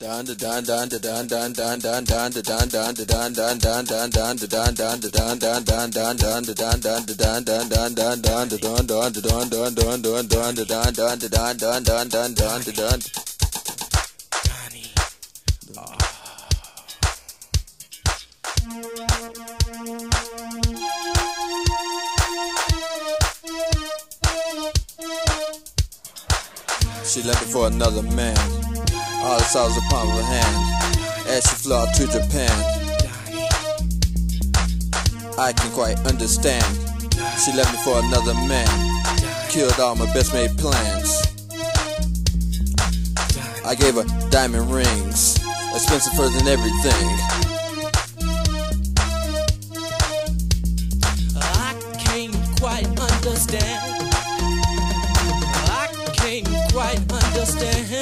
Don da don don da don don don don don da don don da don don don don don da don don da don don don don don da don don da don don don don don da don don da don don don don don da don don da don don don don don da don Donnie. She left it for another man. All the palm of her hand as she flew out to Japan. I can quite understand. She left me for another man. Killed all my best made plans. I gave her diamond rings, expensive further than everything. I can't quite understand. I can't quite understand.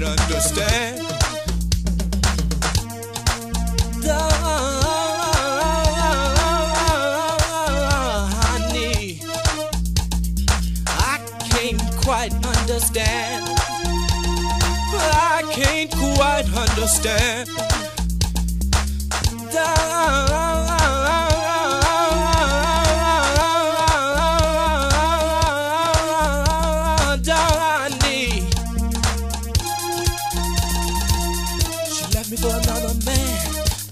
Understand. Honey, I can't quite understand. I can't quite understand. For another man.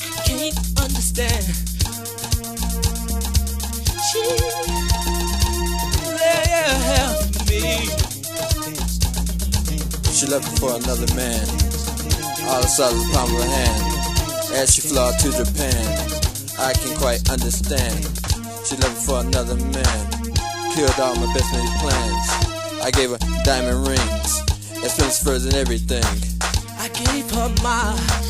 I can't understand. She left me. She left for another man. All I saw was the palm of her hand as she flew out to Japan. I can quite understand. She left for another man. Killed all my best made plans. I gave her diamond rings, expensive furs and everything. I gave her my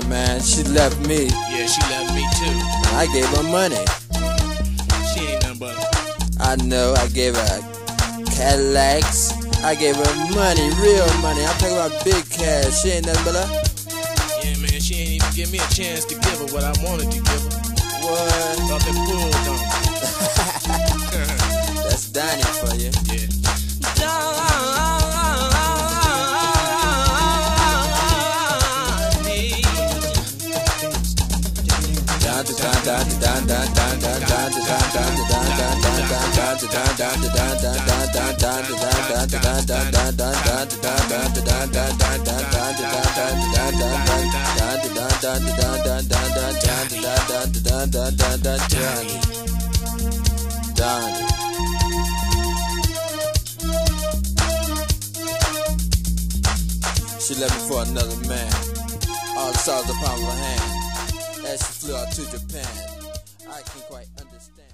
Yeah, man, she left me. Yeah, she left me too. I gave her money. She ain't nothing but I know I gave her Cadillacs. I gave her money, real money. I'm talking about big cash. She ain't nothing but a Yeah, man, she ain't even give me a chance to give her what I wanted to give her. what? She left me for another man. All the palm of her hand as she flew out to Japan. I can quite understand.